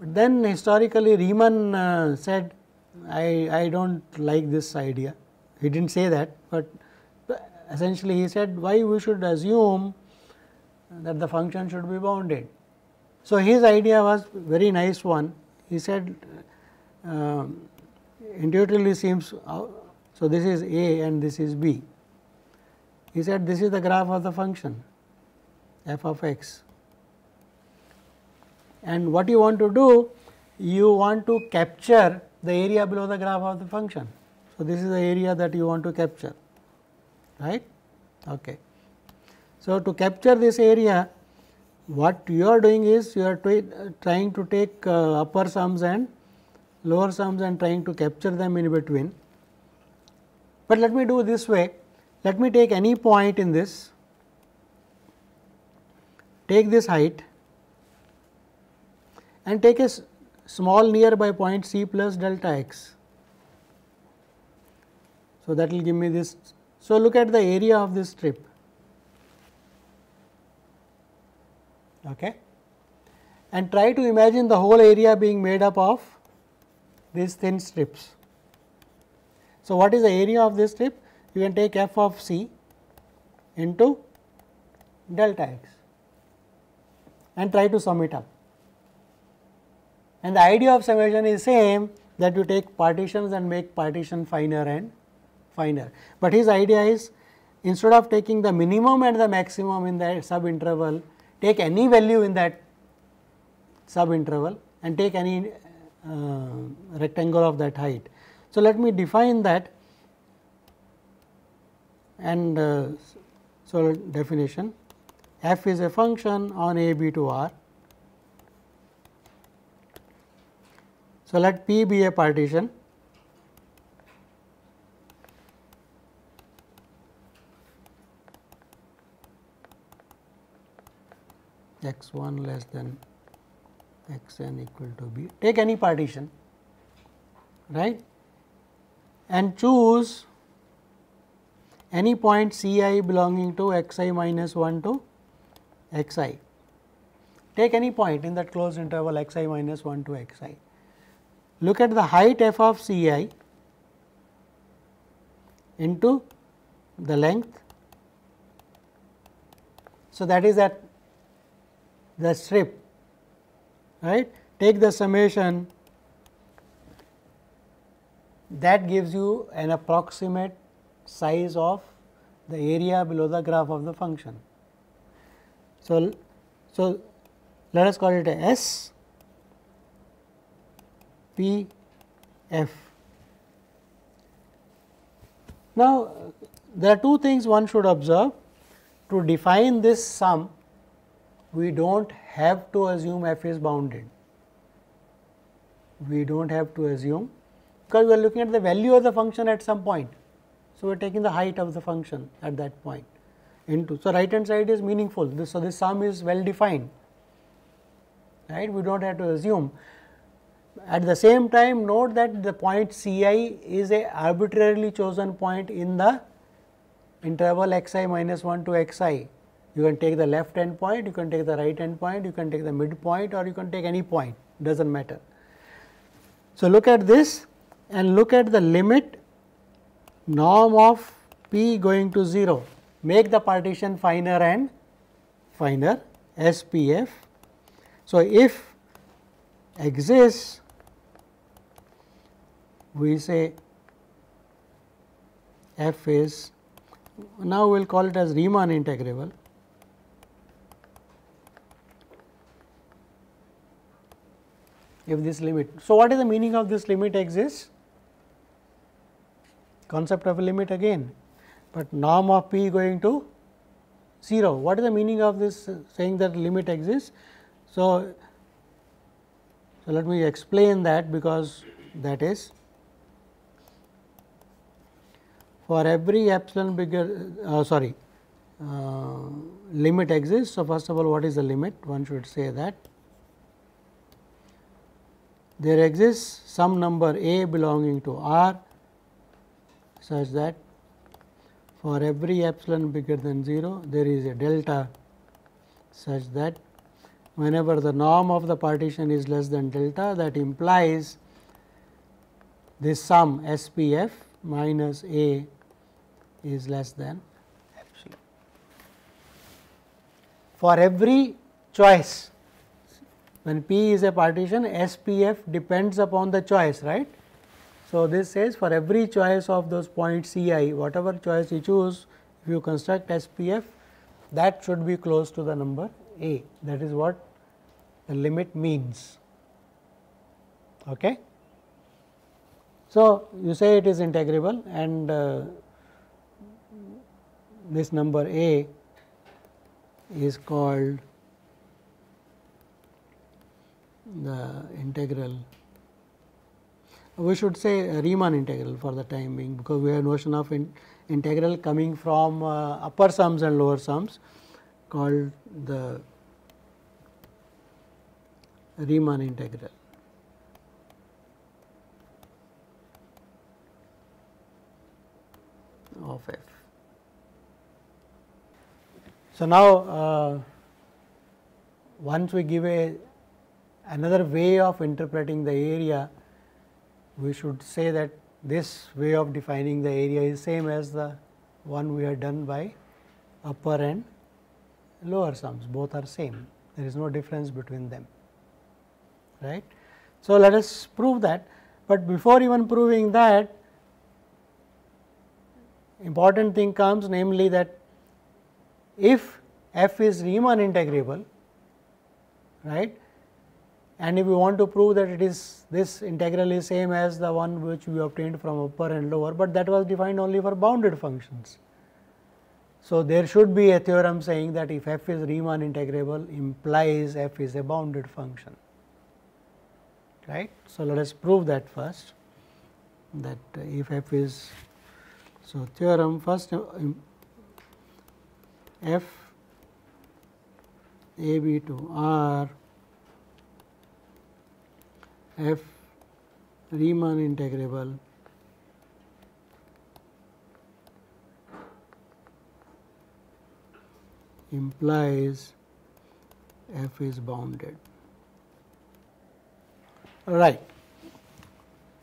Then historically Riemann uh, said I, I do not like this idea. He did not say that, but essentially he said why we should assume that the function should be bounded. So, his idea was very nice one. He said uh, intuitively seems, so this is A and this is B. He said this is the graph of the function f of x and what you want to do, you want to capture the area below the graph of the function. So, this is the area that you want to capture, right. Okay. So, to capture this area, what you are doing is you are trying to take uh, upper sums and lower sums and trying to capture them in between. But let me do this way, let me take any point in this, take this height and take a small nearby point c plus delta x. So, that will give me this. So, look at the area of this strip. Okay. And try to imagine the whole area being made up of these thin strips. So, what is the area of this strip? You can take f of c into delta x and try to sum it up. And the idea of summation is same that you take partitions and make partition finer and finer. But his idea is instead of taking the minimum and the maximum in the sub interval, take any value in that sub interval and take any uh, rectangle of that height. So, let me define that and uh, so definition. F is a function on a b to r. So, let P be a partition x 1 less than x n equal to b, take any partition right and choose any point C i belonging to x i minus 1 to x i. Take any point in that closed interval x i minus 1 to x i look at the height f of C i into the length. So, that is that the strip right take the summation that gives you an approximate size of the area below the graph of the function. So, so let us call it a S P F. Now, there are two things one should observe. To define this sum, we do not have to assume f is bounded. We do not have to assume because we are looking at the value of the function at some point. So, we are taking the height of the function at that point into. So, right hand side is meaningful. This, so, this sum is well defined, right. We do not have to assume at the same time note that the point C i is a arbitrarily chosen point in the interval x i minus 1 to x i. You can take the left end point, you can take the right end point, you can take the midpoint or you can take any point does not matter. So, look at this and look at the limit norm of p going to 0 make the partition finer and finer SPF. So, if exists we say f is now we will call it as Riemann integrable. If this limit. So, what is the meaning of this limit exists? Concept of a limit again, but norm of p going to 0. What is the meaning of this uh, saying that limit exists? So, so let me explain that because that is for every epsilon bigger uh, sorry uh, limit exists. So, first of all what is the limit one should say that there exists some number a belonging to R such that for every epsilon bigger than 0 there is a delta such that whenever the norm of the partition is less than delta that implies this sum S P f minus A is less than epsilon. For every choice when P is a partition S P f depends upon the choice right. So, this says for every choice of those points C i whatever choice you choose if you construct S P f that should be close to the number A that is what the limit means. Okay. So, you say it is integrable and uh, this number A is called the integral we should say Riemann integral for the time being because we have notion of in integral coming from uh, upper sums and lower sums called the Riemann integral. of f. So, now uh, once we give a another way of interpreting the area, we should say that this way of defining the area is same as the one we have done by upper and lower sums. Both are same. There is no difference between them. Right. So, let us prove that, but before even proving that important thing comes namely that if f is Riemann integrable right and if we want to prove that it is this integral is same as the one which we obtained from upper and lower, but that was defined only for bounded functions. So, there should be a theorem saying that if f is Riemann integrable implies f is a bounded function right. So, let us prove that first that if f is so theorem first uh, f a b to r f Riemann integrable implies f is bounded. Right.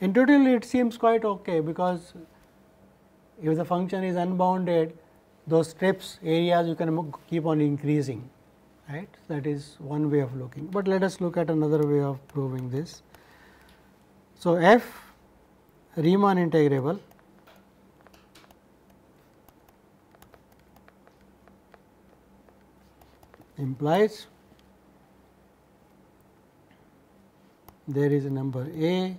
Intuitively it seems quite okay because if the function is unbounded those strips areas you can keep on increasing right that is one way of looking, but let us look at another way of proving this. So, f Riemann integrable implies there is a number a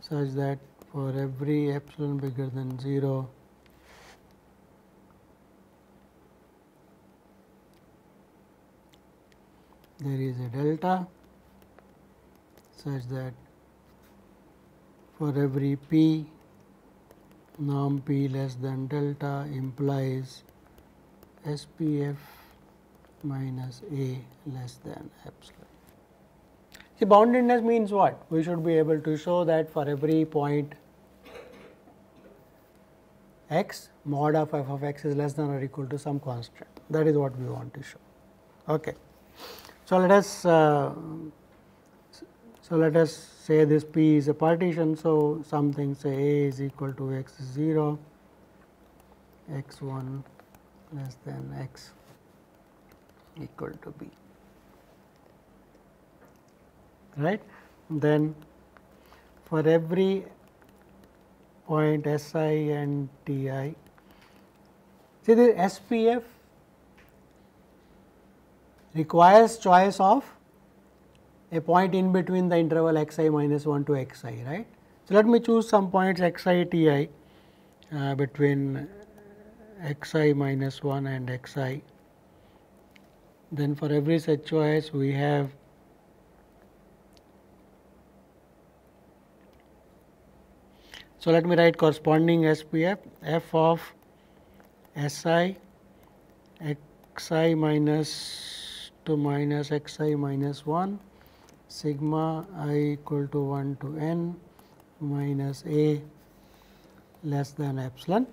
such that for every epsilon bigger than 0 there is a delta such that for every p norm p less than delta implies SPF minus A less than epsilon. See boundedness means what? We should be able to show that for every point x mod of f of x is less than or equal to some constant that is what we want to show. Okay. So, let us uh, so, let us say this P is a partition. So, something say A is equal to x 0, x 1 less than x equal to B. Right? Then for every point S i and T i, see the SPF requires choice of a point in between the interval x i minus 1 to x i right. So, let me choose some points x i t i uh, between x i minus 1 and x i. Then for every such choice we have So, let me write corresponding SPF f of S i x i minus to minus x i minus 1 sigma i equal to 1 to n minus a less than epsilon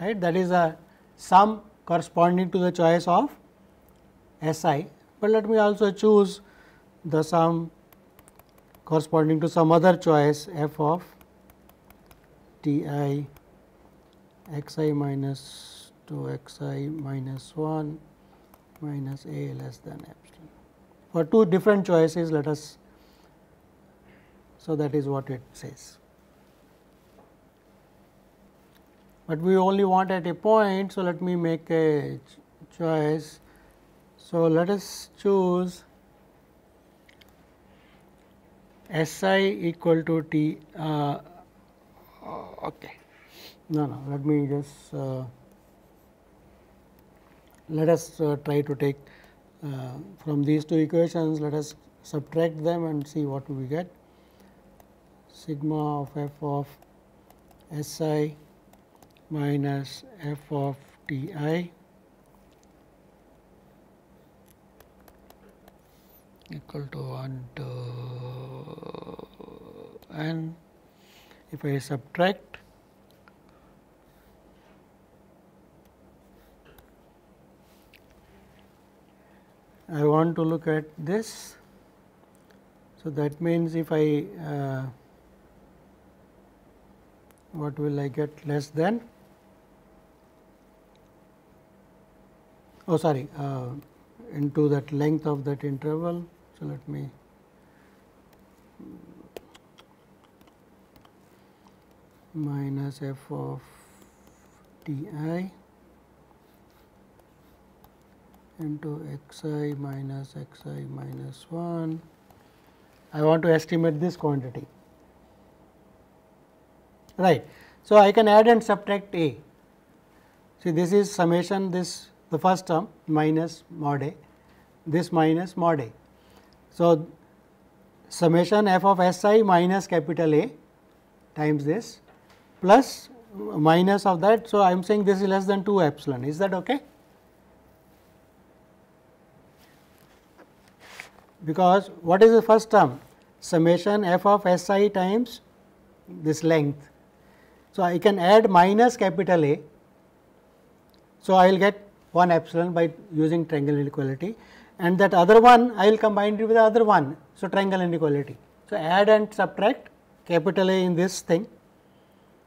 right that is a sum corresponding to the choice of S i, but let me also choose the sum corresponding to some other choice f of t i x i minus 2 x i minus 1 minus a less than epsilon. For two different choices let us so that is what it says. but we only want at a point. So, let me make a ch choice. So, let us choose S i equal to t. Uh, okay. No, no. Let me just uh, let us uh, try to take uh, from these two equations. Let us subtract them and see what we get. Sigma of f of S i minus f of t i equal to 1 to n. If I subtract I want to look at this. So, that means if I uh, what will I get less than oh sorry uh, into that length of that interval. So, let me minus f of t i into x i minus x i minus 1. I want to estimate this quantity right. So, I can add and subtract a. See this is summation this the first term minus mod a, this minus mod a. So, summation f of s i minus capital A times this plus minus of that. So, I am saying this is less than 2 epsilon is that okay? Because what is the first term summation f of s i times this length. So, I can add minus capital A. So, I will get 1 epsilon by using triangle inequality and that other one I will combine it with the other one. So, triangle inequality. So, add and subtract capital A in this thing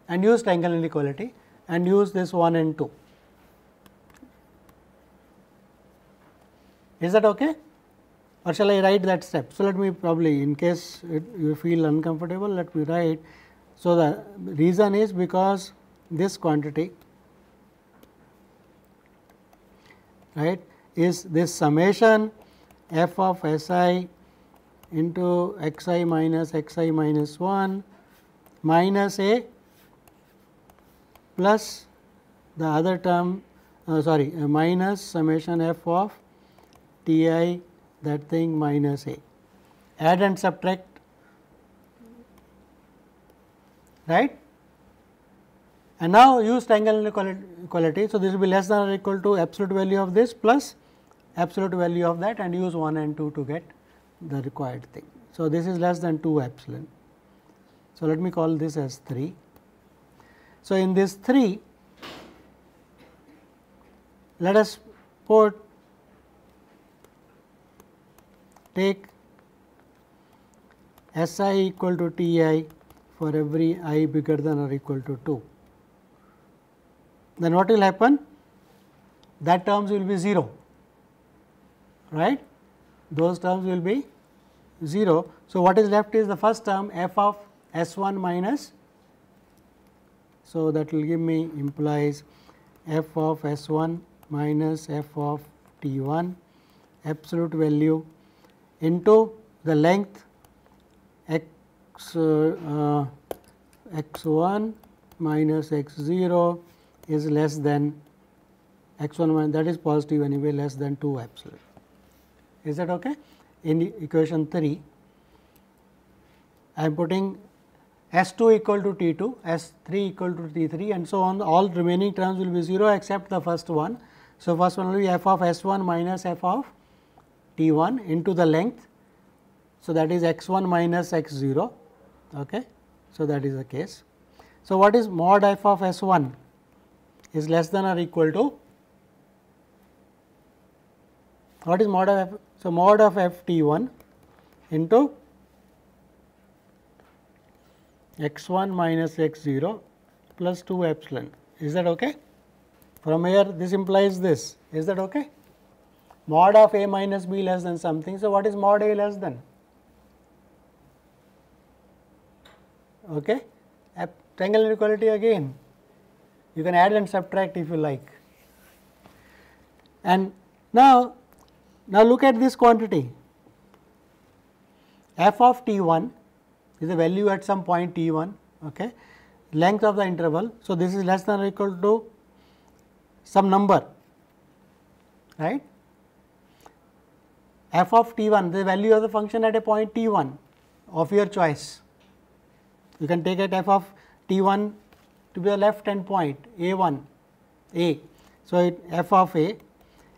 and use triangle inequality and use this 1 and 2. Is that okay? Or shall I write that step? So, let me probably in case it, you feel uncomfortable, let me write. So, the reason is because this quantity right is this summation f of s i into x i minus x i minus 1 minus a plus the other term uh, sorry uh, minus summation f of t i that thing minus a add and subtract right and now use triangle inequality. So, this will be less than or equal to absolute value of this plus absolute value of that and use 1 and 2 to get the required thing. So, this is less than 2 epsilon. So, let me call this as 3. So, in this 3 let us put take S i equal to T i for every i bigger than or equal to 2 then what will happen? That terms will be 0, right? Those terms will be 0. So, what is left is the first term f of s 1 minus. So, that will give me implies f of s 1 minus f of t 1 absolute value into the length x uh, x 1 minus x 0 is less than x 1 that is positive anyway less than 2 epsilon. Is that okay? In equation 3, I am putting S 2 equal to T 2, S 3 equal to T 3 and so on all remaining terms will be 0 except the first one. So, first one will be f of S 1 minus f of T 1 into the length. So, that is x 1 minus x 0. Okay. So, that is the case. So, what is mod f of s 1 is less than or equal to what is mod of f? So, mod of f t 1 into x 1 minus x 0 plus 2 epsilon. Is that okay? From here this implies this. Is that okay? Mod of a minus b less than something. So, what is mod a less than? Okay. Triangle inequality again. You can add and subtract if you like. And now, now look at this quantity f of t 1 is a value at some point t 1 okay length of the interval so this is less than or equal to some number right f of t1, the value of the function at a point t1 of your choice. You can take it f of t1 to be the left hand point a1, a. So, it f of a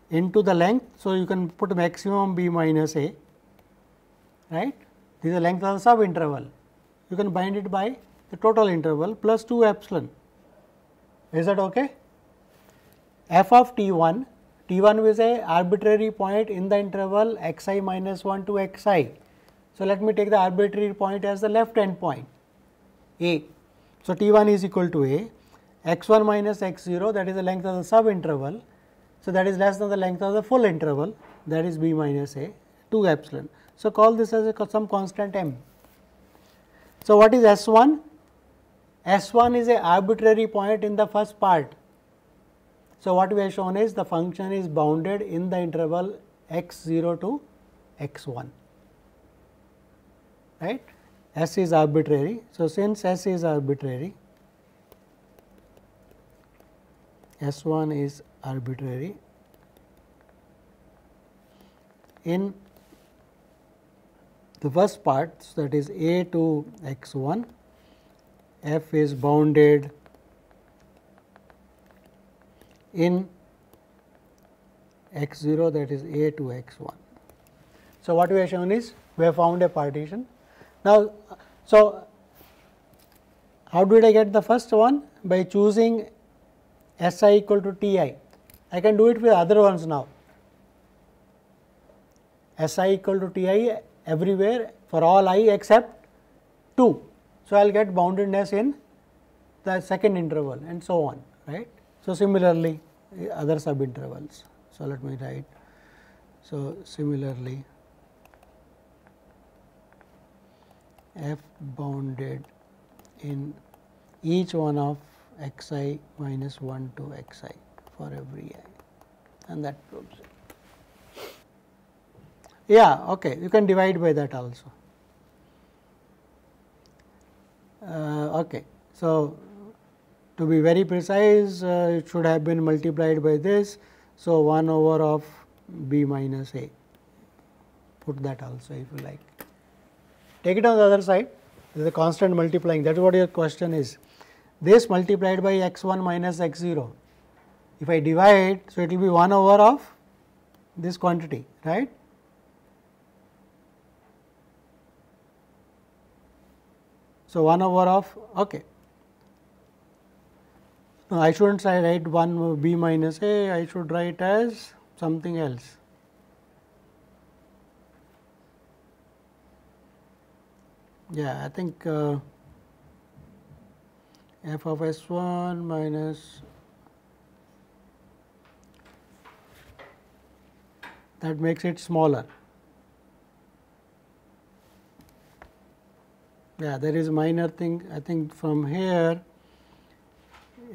into the length. So, you can put maximum b minus a, right. This is the length of the sub interval. You can bind it by the total interval plus 2 epsilon. Is that okay? f of t1 T1 is a arbitrary point in the interval xi minus 1 to xi. So, let me take the arbitrary point as the left end point A. So, T1 is equal to A, x1 minus x0 that is the length of the sub interval. So, that is less than the length of the full interval that is b minus a 2 epsilon. So, call this as a, some constant m. So, what is S1? S1 is a arbitrary point in the first part so, what we have shown is the function is bounded in the interval x 0 to x 1 right s is arbitrary. So, since s is arbitrary s 1 is arbitrary in the first part that is a to x 1 f is bounded in x 0 that is a to x 1. So, what we have shown is we have found a partition. Now, so how did I get the first one? By choosing S i equal to T i. Can do it with other ones now. S i equal to T i everywhere for all i except 2. So, I will get boundedness in the second interval and so on right. So, similarly other sub intervals. So, let me write. So, similarly f bounded in each one of x i minus 1 to x i for every i and that proves it. Yeah, okay, you can divide by that also. Uh, okay, so to be very precise, uh, it should have been multiplied by this. So, 1 over of b minus a, put that also if you like. Take it on the other side, there is a constant multiplying, that is what your question is. This multiplied by x 1 minus x 0. If I divide, so it will be 1 over of this quantity, right. So, 1 over of okay. I should not say write 1 b minus a, I should write as something else. Yeah, I think uh, f of s 1 minus that makes it smaller. yeah there is minor thing I think from here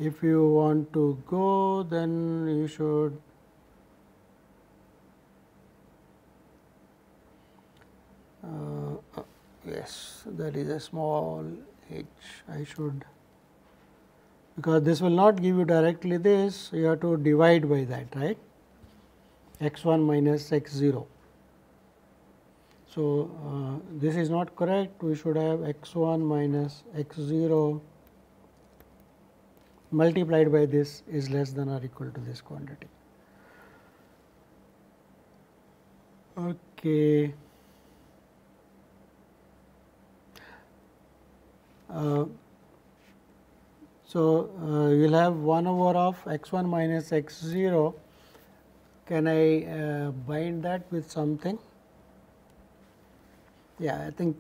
if you want to go then you should. Uh, yes there is a small h. I should. Because this will not give you directly this you have to divide by that right? X 1 minus x 0 so, uh, this is not correct. We should have x 1 minus x 0 multiplied by this is less than or equal to this quantity. Okay. Uh, so, uh, you will have 1 over of x 1 minus x 0. Can I uh, bind that with something? Yeah, I think